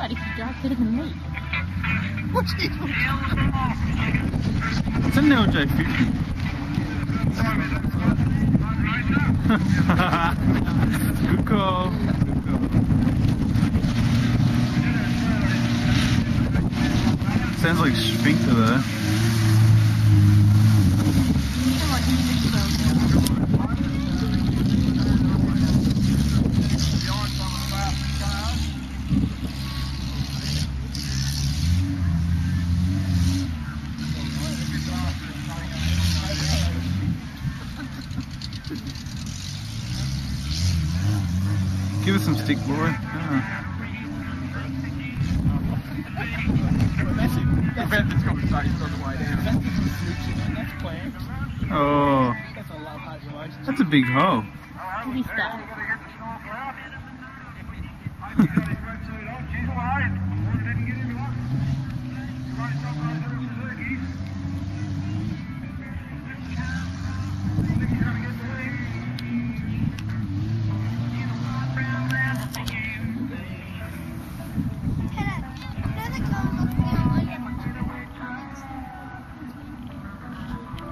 God, he could drive better than me. What's it? It's an LJ50. Good call. Good call. Sounds like sphincter though. Give us some stick, boy. That's got face on the way down. That's. Oh, That's a low population. that's a big hole. Give me stuff.